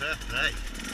Fair.